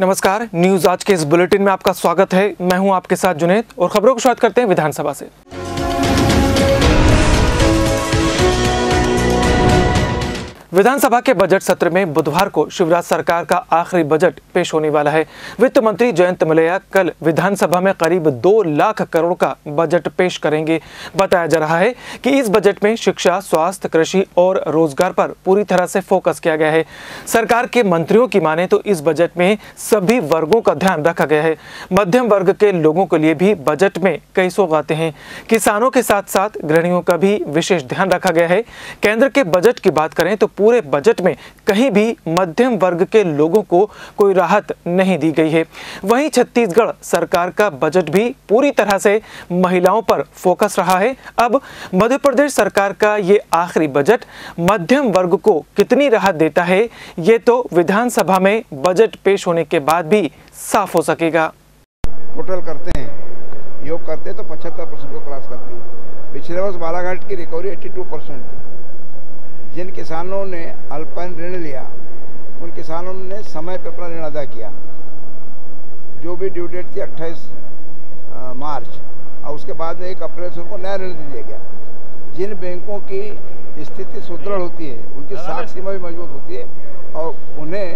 नमस्कार, न्यूज़ आज के इस बुलेटिन में आपका स्वागत है। मैं हूँ आपके साथ जुनेद और खबरों को शुरुआत करते हैं विधानसभा से। विधानसभा के बजट सत्र में बुधवार को शिवराज सरकार का आखिरी बजट पेश होने वाला है। वित्त मंत्री जयंत मलैया कल विधानसभा में करीब दो लाख करोड़ का बजट पेश करेंगे। बताया जा रहा है कि इस बजट में शिक्षा, स्वास्थ्य, कृषि और रोज़गार पर पूरी तरह से फोकस किया गया है। सरकार के मंत्रियों की माने तो इस बजट में सभी वर्गों का ध्यान रखा गया है। मध्यम वर्ग के लोगों के लिए भी बजट में कई सौगातें हैं। किसानों के साथ साथ गृहणियों का भी विशेष ध्यान रखा गया है। केंद्र के बजट की बात करें तो पूरे बजट में कहीं भी मध्यम वर्ग के लोगों को कोई राहत नहीं दी गई है। वहीं छत्तीसगढ़ सरकार का बजट भी पूरी तरह से महिलाओं पर फोकस रहा है। अब मध्य प्रदेश सरकार का ये आखिरी बजट मध्यम वर्ग को कितनी राहत देता है, ये तो विधानसभा में बजट पेश होने के बाद भी साफ़ हो सकेगा। टोटल करते हैं। योग करते हैं तो पचहत्तर परसेंट को क्रॉस करती है। पिछले वर्ष बालाघाट की रिकवरी 82 परसेंट थी। जिन किसानों ने अल्पाइन ऋण लिया उन किसानों ने समय पर अपना ऋण अदा किया। जो भी ड्यू डेट थी 28 मार्च और उसके बाद में एक अप्रैल से उनको नया ऋण दिया गया। जिन बैंकों की स्थिति सुदृढ़ होती है उनकी साख सीमा भी मज़बूत होती है और उन्हें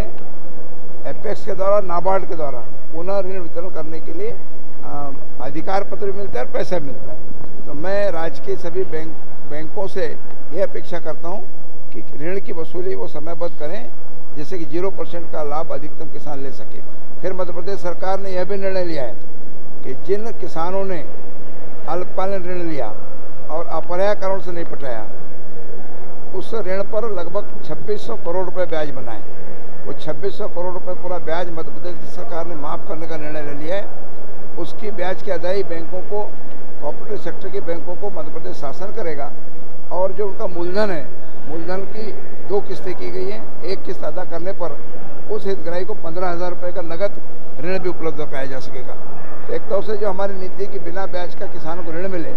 एपेक्स के द्वारा नाबार्ड के द्वारा पुनः ऋण वितरण करने के लिए अधिकार पत्र भी मिलता है और पैसा मिलता है। तो मैं राज्य के सभी बैंक बैंकों से ये अपेक्षा करता हूँ कि, ऋण की वसूली वो समयबद्ध करें, जिससे कि ज़ीरो परसेंट का लाभ अधिकतम किसान ले सके। फिर मध्य प्रदेश सरकार ने यह भी निर्णय लिया है कि जिन किसानों ने अल्पकालीन ऋण लिया और अपर्याय कारणों से नहीं पटाया, उस ऋण पर लगभग 2600 करोड़ रुपए ब्याज बनाए। वो 2600 करोड़ रुपए पूरा ब्याज मध्य प्रदेश सरकार ने माफ़ करने का निर्णय ले लिया है। उसकी ब्याज की अदाई बैंकों को कॉपरेटिव सेक्टर के बैंकों को मध्य प्रदेश शासन करेगा और जो उनका मूलधन है मूलधन की दो किस्तें की गई हैं। एक किस्त अदा करने पर उस हितग्राही को पंद्रह हज़ार रुपये का नगद ऋण भी उपलब्ध कराया जा सकेगा। तो एक तौर से जो हमारी नीति की बिना ब्याज का किसानों को ऋण मिले,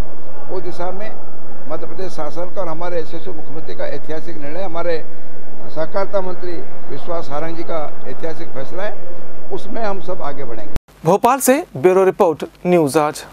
वो दिशा में मध्य प्रदेश शासन का और हमारे एस मुख्यमंत्री का ऐतिहासिक निर्णय, हमारे सहकारिता मंत्री विश्वास हारंग जी का ऐतिहासिक फैसला है, उसमें हम सब आगे बढ़ेंगे। भोपाल से ब्यूरो रिपोर्ट, न्यूज़ आज।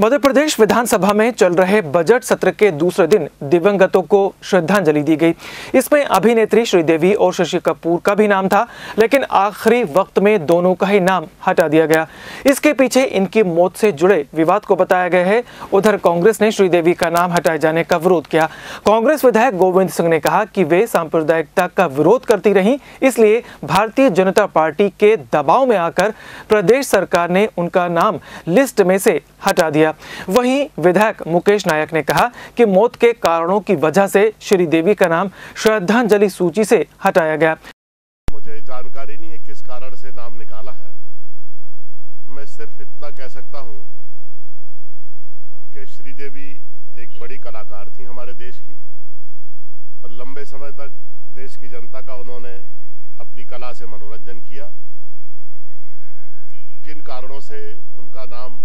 मध्य प्रदेश विधानसभा में चल रहे बजट सत्र के दूसरे दिन दिवंगतों को श्रद्धांजलि दी गई। इसमें अभिनेत्री श्रीदेवी और शशि कपूर का भी नाम था, लेकिन आखिरी वक्त में दोनों का ही नाम हटा दिया गया। इसके पीछे इनकी मौत से जुड़े विवाद को बताया गया है। उधर कांग्रेस ने श्रीदेवी का नाम हटाए जाने का विरोध किया। कांग्रेस विधायक गोविंद सिंह ने कहा कि वे सांप्रदायिकता का विरोध करती रही, इसलिए भारतीय जनता पार्टी के दबाव में आकर प्रदेश सरकार ने उनका नाम लिस्ट में से हटा दिया वहीं विधायक मुकेश नायक ने कहा कि मौत के कारणों की वजह से श्री देवी का नाम श्रद्धांजलि सूची से हटाया गया। मुझे जानकारी नहीं है किस कारण से नाम निकाला है। मैं सिर्फ़ इतना कह सकता हूँ कि श्रीदेवी एक बड़ी कलाकार थी हमारे देश की और लंबे समय तक देश की जनता का उन्होंने अपनी कला से मनोरंजन किया। किन कारणों से उनका नाम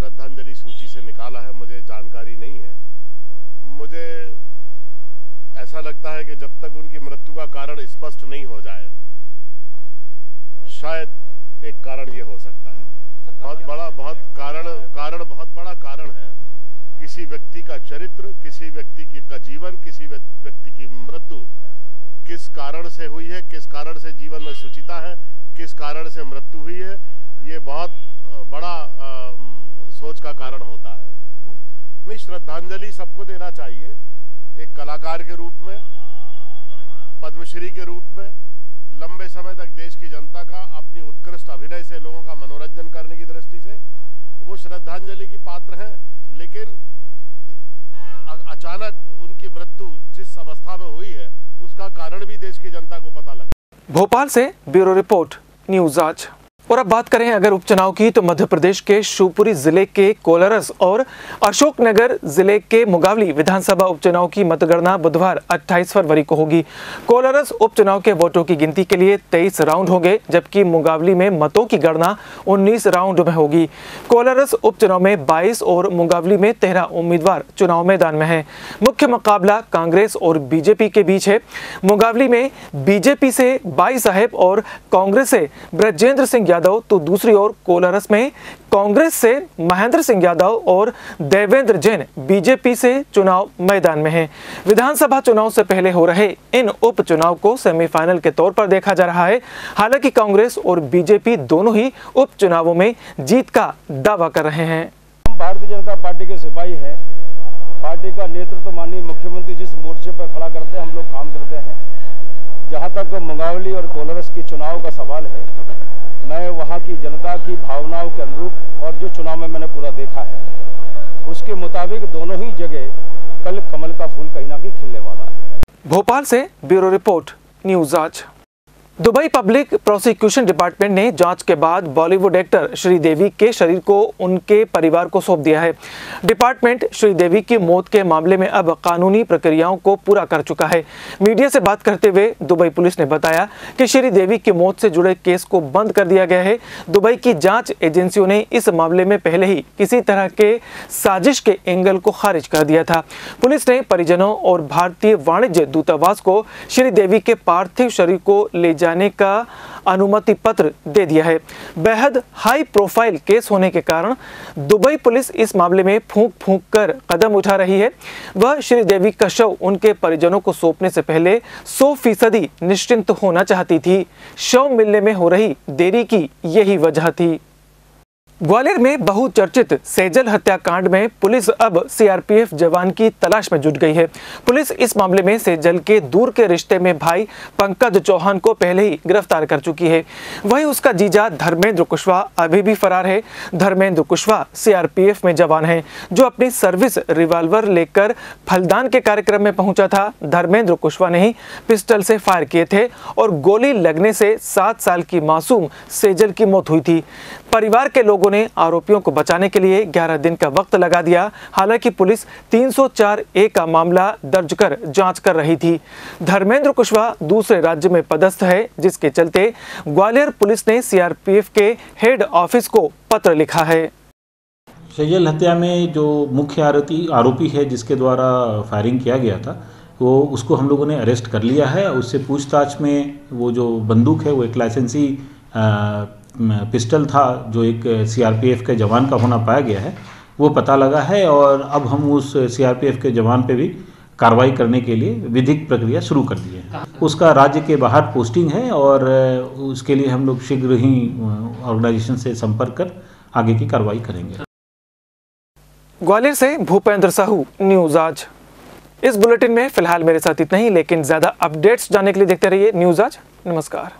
श्रद्धांजलि सूची से निकाला है मुझे जानकारी नहीं है। मुझे ऐसा लगता है कि जब तक उनकी मृत्यु का कारण स्पष्ट नहीं हो जाए शायद एक कारण ये हो सकता है। बहुत बड़ा बहुत कारण कारण बहुत बड़ा कारण है। किसी व्यक्ति का चरित्र किसी व्यक्ति की का जीवन किसी व्यक्ति की मृत्यु किस कारण से हुई है किस कारण से जीवन में सुचिता है किस कारण से मृत्यु हुई है ये बहुत बड़ा आ, सोच का कारण होता है। नहीं, श्रद्धांजलि सबको देना चाहिए। एक कलाकार के रूप में, पद्मश्री के रूप में, लंबे समय तक देश की जनता का अपनी उत्कृष्ट अभिनय से, लोगों का मनोरंजन करने की दृष्टि से वो श्रद्धांजलि की पात्र हैं। लेकिन अचानक उनकी मृत्यु जिस अवस्था में हुई है, उसका कारण भी देश की जनता को पता लगा भोपाल से ब्यूरो रिपोर्ट, न्यूज़ आज। और अब बात करें अगर उपचुनाव की तो मध्य प्रदेश के शिवपुरी ज़िले के कोलारस और अशोकनगर ज़िले के मुगावली विधानसभा उपचुनाव की मतगणना बुधवार 28 फरवरी को होगी। कोलारस उपचुनाव के वोटों की गिनती के लिए 23 राउंड होंगे, जबकि मुगावली में मतों की गणना 19 राउंड में होगी। कोलारस उपचुनाव में 22 और मुगावली में 13 उम्मीदवार चुनाव मैदान में है। मुख्य मुकाबला कांग्रेस और बीजेपी के बीच है। मुगावली में बीजेपी से बाई साहेब और कांग्रेस से ब्रजेंद्र सिंह तो दूसरी ओर कोलारस में कांग्रेस से महेंद्र सिंह यादव और देवेंद्र जैन बीजेपी से चुनाव मैदान में हैं। विधानसभा चुनाव से पहले हो रहे इन उपचुनाव को सेमीफाइनल के तौर पर देखा जा रहा है। हालाँकि कांग्रेस और बीजेपी दोनों ही उपचुनावों में जीत का दावा कर रहे हैं। हम भारतीय जनता पार्टी के सिपाही हैं। पार्टी का नेतृत्व माननीय मुख्यमंत्री जिस मोर्चे पर खड़ा करते हैं, हम लोग काम करते हैं। जहाँ तक मुंगावली और कोलरस के चुनाव का सवाल है मैं वहाँ की जनता की भावनाओं के अनुरूप और जो चुनाव में मैंने पूरा देखा है, उसके मुताबिक दोनों ही जगह कल कमल का फूल कहीं ना कहीं खिलने वाला है। भोपाल से ब्यूरो रिपोर्ट, न्यूज़ आज। दुबई पब्लिक प्रोसिक्यूशन डिपार्टमेंट ने जाँच के बाद बॉलीवुड एक्टर श्रीदेवी के शरीर को उनके परिवार को सौंप दिया है। डिपार्टमेंट श्रीदेवी की मौत के मामले में अब कानूनी प्रक्रियाओं को पूरा कर चुका है। मीडिया से बात करते हुए दुबई पुलिस ने बताया कि श्रीदेवी की मौत से जुड़े केस को बंद कर दिया गया है। दुबई की जाँच एजेंसियों ने इस मामले में पहले ही किसी तरह के साजिश के एंगल को खारिज कर दिया था। पुलिस ने परिजनों और भारतीय वाणिज्य दूतावास को श्रीदेवी के पार्थिव शरीर को ले जाने का अनुमति पत्र दे दिया है। बेहद हाई प्रोफ़ाइल केस होने के कारण दुबई पुलिस इस मामले में फूंक फूंक कर कदम उठा रही है। वह श्रीदेवी का शव उनके परिजनों को सौंपने से पहले 100 फ़ीसदी निश्चिंत होना चाहती थी। शव मिलने में हो रही देरी की यही वजह थी। ग्वालियर में बहुचर्चित सेजल हत्याकांड में पुलिस अब सीआरपीएफ जवान की तलाश में जुट गई है। पुलिस इस मामले में सेजल के दूर के रिश्ते में भाई पंकज चौहान को पहले ही गिरफ़्तार कर चुकी है। वहीं उसका जीजा धर्मेंद्र कुशवाहा अभी भी फरार है। धर्मेंद्र कुशवाहा सीआरपीएफ में जवान है, जो अपनी सर्विस रिवाल्वर लेकर फलदान के कार्यक्रम में पहुँचा था। धर्मेंद्र कुशवाहा ने ही पिस्टल से फायर किए थे और गोली लगने से सात साल की मासूम सेजल की मौत हुई थी। परिवार के लोगों ने आरोपियों को बचाने के लिए 11 दिन का वक्त लगा दिया। हालाँकि पुलिस 304 ए का मामला दर्ज कर जाँच कर रही थी। धर्मेंद्र कुशवाहा दूसरे राज्य में पदस्थ है, जिसके चलते ग्वालियर पुलिस ने सीआरपीएफ के हेड ऑफ़िस को पत्र लिखा है। सैजल, हत्या में जो मुख्य आरोपी आरोपी है जिसके द्वारा फायरिंग किया गया था, वो उसको हम लोगों ने अरेस्ट कर लिया है। उससे पूछताछ में वो जो बंदूक है, वो एक लाइसेंसी पिस्टल था जो एक सीआरपीएफ के जवान का होना पाया गया है, वो पता लगा है और अब हम उस सीआरपीएफ के जवान पे भी कार्रवाई करने के लिए विधिक प्रक्रिया शुरू कर दी है। उसका राज्य के बाहर पोस्टिंग है और उसके लिए हम लोग शीघ्र ही ऑर्गेनाइजेशन से संपर्क कर आगे की कार्रवाई करेंगे। ग्वालियर से भूपेंद्र साहू, न्यूज़ आज। इस बुलेटिन में फ़िलहाल मेरे साथ इतना ही, लेकिन ज़्यादा अपडेट्स जानने के लिए देखते रहिए न्यूज़ आज। नमस्कार।